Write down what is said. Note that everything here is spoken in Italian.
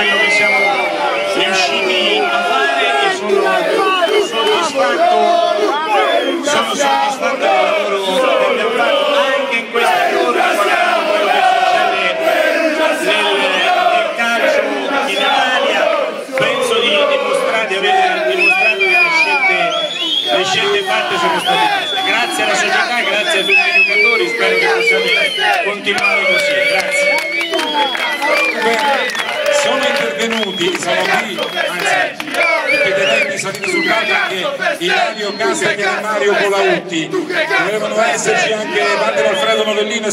quello che siamo riusciti a fare e sono soddisfatto, sono soddisfatto del lavoro che abbiamo fatto anche in queste ore guardando quello che succede nel, calcio in Italia. Penso di dimostrare, di aver dimostrato che le scelte, le scelte fatte sono state. Grazie alla società, grazie a tutti i giocatori, spero che possiate continuare così. Grazie. Beh, intervenuti, sono qui, anzi, chiederei di salire sul palco anche Ilario Castagna e Mario Colautti. Dovevano esserci anche Walter Alfredo Novellino e